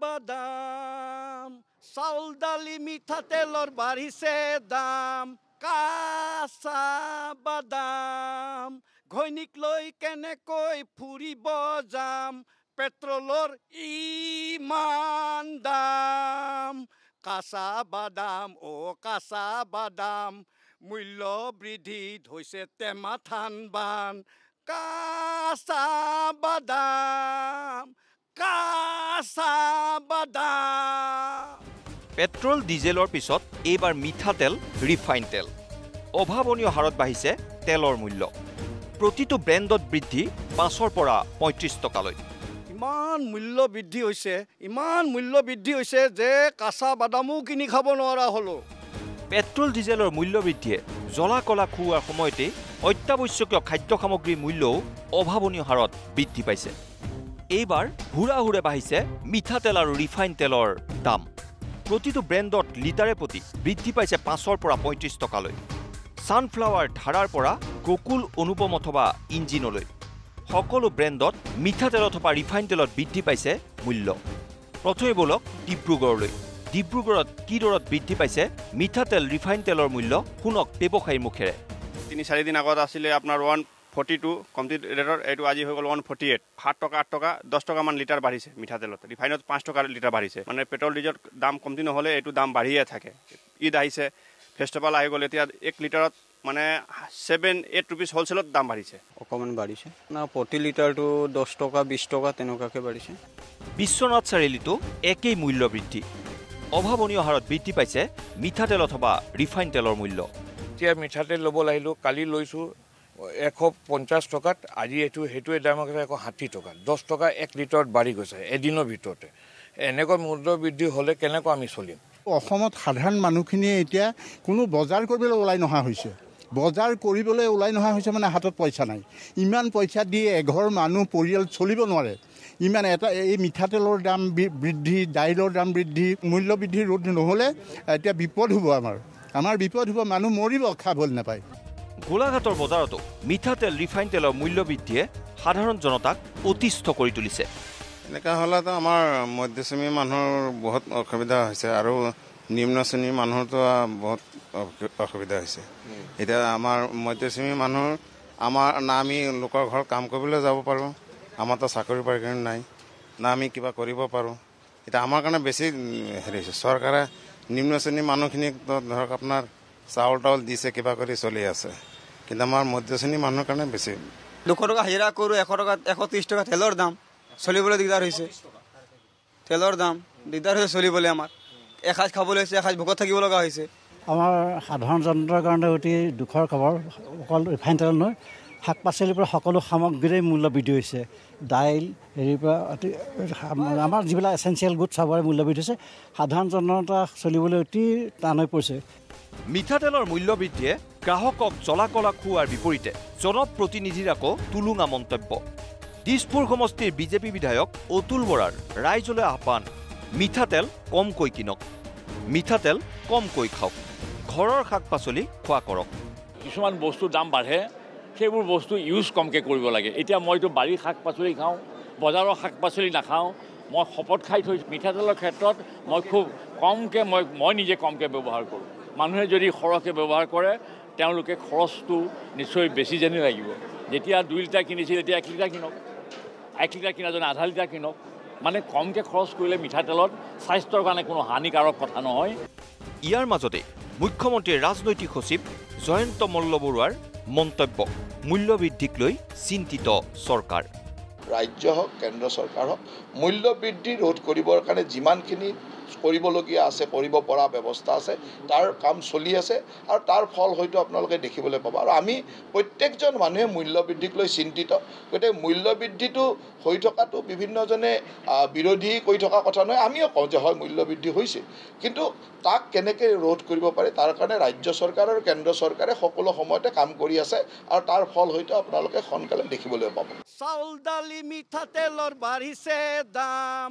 বাদাম চাউল দালি মিঠাতেলৰ বাঢ়িছে দাম। কাঁচা বাদাম ঘৈণীক লৈ কেনেকৈ ফুৰিব যাম? পেট্ৰলৰ ইমান দাম। কাঁচা বাদাম অ' কাঁচা বাদাম মূল্য বৃদ্ধিত হৈছে টেমা থান বান। কাঁচা বাদাম কাঁচা বাদাম। পেট্ৰল ডিজেলৰ পিছত এইবাৰ মিঠাতেল ৰিফাইন তেল। অভাৱনীয় হাৰত বাঢ়িছে তেলৰ মূল্য। প্ৰতিটো ব্ৰেণ্ডত বৃদ্ধি পাঁচৰ পৰা পঁয়ত্ৰিছ টকালৈ। ইমান মূল্য বৃদ্ধি হৈছে ইমান মূল্য বৃদ্ধি হৈছে যে কাঁচা বাদামো কিনি খাব নোৱাৰা হ'লোঁ। পেট্ৰল ডিজেলৰ মূল্য বৃদ্ধিয়ে জ্বলা কলা খুওৱাৰ সময়তেই অত্যাৱশ্যকীয় খাদ্য সামগ্ৰীৰ মূল্যও অভাৱনীয় হাৰত বৃদ্ধি পাইছে। এইবাৰ হুৰা হুৰে বাঢ়িছে মিঠাতেল আৰু ৰিফাইন তেলৰ দাম। প্ৰতিটো ব্ৰেণ্ডত লিটাৰে প্ৰতি বৃদ্ধি পাইছে পাঁচৰ পৰা পঁয়ত্ৰিছ টকালৈ। ছানফ্লাৱাৰ ধাৰাৰ পৰা গকুল অনুপম অথবা ইঞ্জিনলৈ। সকলো ব্ৰেণ্ডত মিঠাতেল অথবা ৰিফাইন তেলত বৃদ্ধি পাইছে মূল্য। প্ৰথমে বলক ডিব্ৰুগড়লৈ। ডিব্ৰুগড়ত কি দৰত বৃদ্ধি পাইছে মিঠাতেল ৰিফাইন তেলৰ মূল্য? শুনক ব্যৱসায়ীৰ মুখেৰে। তিনি চাৰিদিন আগত আছিলে আপোনাৰ ওৱান ফৰ্টি টু কমতি ৰেটৰ এইটো আজি হৈ গ'ল ওৱান ফৰ্টি এইট সাত টকা আঠ টকা দহ টকামান লিটাৰ বাঢ়িছে মিঠাতেলত ৰিফাইনত পাঁচ টকা লিটাৰ বাঢ়িছে। মানে পেট্ৰল ডিজেল দাম কমতি নহ'লে এইটো দাম বাঢ়িয়ে থাকে। ঈদ আহিছে ফেষ্টিভেল আহি গ'ল এতিয়া এক লিটাৰত মানে ছেভেন এইট ৰুপিজ হ'লচেলত দাম বাঢ়িছে। অকণমান বাঢ়িছে। না প্ৰতি লিটাৰটো দহ টকা বিছ টকা তেনেকুৱাকৈ বাঢ়িছে। বিশ্বনাথ চাৰিআলিতো একেই মূল্য বৃদ্ধি। অভাৱনীয় হাৰত বৃদ্ধি পাইছে মিঠাতেল অথবা ৰিফাইন তেলৰ মূল্য। এতিয়া মিঠাতেল ল'ব লাগিলোঁ কালি লৈছোঁ এশ পঞ্চাছ টকাত আজি এইটো সেইটোৱে দাম আছে এশ ষাঠি টকা। দহ টকা এক লিটাৰত বাঢ়ি গৈছে এদিনৰ ভিতৰতে। এনেকুৱা মূল্য বৃদ্ধি হ'লে কেনেকৈ আমি চলিম? অসমত সাধাৰণ মানুহখিনিয়ে এতিয়া কোনো বজাৰ কৰিবলৈ ওলাই নহা হৈছে। বজাৰ কৰিবলৈ ওলাই নহা হৈছে মানে হাতত পইচা নাই। ইমান পইচা দি এঘৰ মানুহ পৰিয়াল চলিব নোৱাৰে। ইমান এটা এই মিঠাতেলৰ দাম বৃদ্ধি দাইলৰ দাম বৃদ্ধি মূল্য বৃদ্ধি ৰোধ নহ'লে এতিয়া বিপদ হ'ব আমাৰ। আমাৰ বিপদ হ'ব মানুহ মৰিব খাবলৈ নাপায়। গোলাঘাটৰ বজাৰতো মিঠাতেল ৰিফাইন তেলৰ মূল্য বৃদ্ধিয়ে সাধাৰণ জনতাক অতিষ্ঠ কৰি তুলিছে। এনেকুৱা হ'লেতো আমাৰ মধ্যশ্ৰেণীৰ মানুহৰ বহুত অসুবিধা হৈছে আৰু নিম্ন শ্ৰেণীৰ মানুহৰতো বহুত অসু- অসুবিধা হৈছে। এতিয়া আমাৰ মধ্যশ্ৰেণীৰ মানুহৰ আমাৰ না আমি লোকৰ ঘৰত কাম কৰিবলৈ যাব পাৰোঁ আমাৰতো চাকৰি বাকৰি নাই না আমি কিবা কৰিব পাৰোঁ। এতিয়া আমাৰ কাৰণে বেছি হেৰি হৈছে চৰকাৰে নিম্ন শ্ৰেণীৰ মানুহখিনিক ধৰক আপোনাৰ চাউল তাউল দিছে কিবা কৰি চলি আছে। কিন্তু আমাৰ মধ্যশ্ৰেণীৰ মানুহৰ কাৰণে বেছি। দুশ টকা হাজিৰা কৰোঁ এশ টকা এশ ত্ৰিছ টকা তেলৰ দাম। চলিবলৈ দিগদাৰ হৈছে। তেলৰ দাম দিগদাৰ হৈছে চলিবলৈ আমাৰ। এসাঁজ খাবলৈ হৈছে এসাঁজ ভোকত থাকিব লগা হৈছে। আমাৰ সাধাৰণ জনতাৰ কাৰণে অতি দুখৰ খবৰ। অকল ৰিফাইন তেল নহয় শাক পাচলিৰ পৰা সকলো সামগ্ৰীৰে মূল্য বৃদ্ধি হৈছে। দাইল হেৰিৰ পৰা অতি আমাৰ যিবিলাক এচেঞ্চিয়েল গুড চাবৰে মূল্য বৃদ্ধি হৈছে। সাধাৰণ জনতা চলিবলৈ অতি টান হৈ পৰিছে। মিঠাতেলৰ মূল্য বৃদ্ধিয়ে গ্ৰাহকক জ্বলা কলা খুওৱাৰ বিপৰীতে জনপ্ৰতিনিধিৰ আকৌ টুলুঙা মন্তব্য। দিছপুৰ সমষ্টিৰ বিজেপি বিধায়ক অতুল বৰাৰ ৰাইজলৈ আহ্বান মিঠাতেল কমকৈ কিনক মিঠাতেল কমকৈ খাওক ঘৰৰ শাক পাচলি খোৱা কৰক। কিছুমান বস্তুৰ দাম বাঢ়ে সেইবোৰ বস্তু ইউজ কমকৈ কৰিব লাগে। এতিয়া মইতো বাৰীৰ শাক পাচলি খাওঁ বজাৰৰ শাক পাচলি নাখাওঁ মই শপত খাই থৈছোঁ মিঠাতেলৰ ক্ষেত্ৰত মই খুব কমকৈ মই মই নিজে কমকৈ ব্যৱহাৰ কৰোঁ। মানুহে যদি সৰহকৈ ব্যৱহাৰ কৰে তেওঁলোকে খৰচটো নিশ্চয় বেছি যেনেই লাগিব। যেতিয়া দুই লিটাৰ কিনিছিল এতিয়া এক লিটাৰ কিনক। এক লিটাৰ কিনাজনে আধা লিটাৰ কিনক। মানে কমকৈ খৰচ কৰিলে মিঠাতেলত স্বাস্থ্যৰ কাৰণে কোনো হানিকাৰক কথা নহয়। ইয়াৰ মাজতে মুখ্যমন্ত্ৰীৰ ৰাজনৈতিক সচিব জয়ন্ত মল্ল বৰুৱাৰ মন্তব্য মূল্যবৃদ্ধিক লৈ চিন্তিত চৰকাৰ। ৰাজ্য হওক কেন্দ্ৰ চৰকাৰ হওক মূল্য বৃদ্ধি ৰোধ কৰিবৰ কাৰণে যিমানখিনি কৰিবলগীয়া আছে কৰিব পৰা ব্যৱস্থা আছে তাৰ কাম চলি আছে আৰু তাৰ ফল হয়তো আপোনালোকে দেখিবলৈ পাব। আৰু আমি প্ৰত্যেকজন মানুহে মূল্য বৃদ্ধিক লৈ চিন্তিত। গতিকে মূল্য বৃদ্ধিটো হৈ থকাটো বিভিন্নজনে বিৰোধী কৰি থকা কথা নহয়। আমিও কওঁ যে হয় মূল্য বৃদ্ধি হৈছে। কিন্তু তাক কেনেকৈ ৰোধ কৰিব পাৰি তাৰ কাৰণে ৰাজ্য চৰকাৰ আৰু কেন্দ্ৰ চৰকাৰে সকলো সময়তে কাম কৰি আছে আৰু তাৰ ফল হয়তো আপোনালোকে সোনকালে দেখিবলৈ পাব। চাউল দালি মিঠাতেলৰ বাঢ়িছে দাম।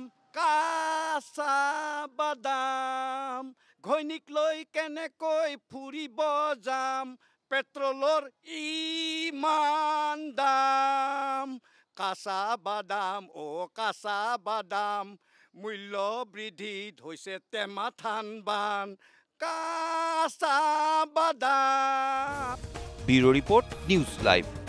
বাদাম ঘৈণীক লৈ কেনেকৈ ফুৰিব যাম? পেট্ৰলৰ ইমান দাম। কাঁচা বাদাম অ' কাঁচা বাদাম। মূল্য বৃদ্ধিত হৈছে টেমা থান বান। কাঁচা বাদাম। Bureau report news live.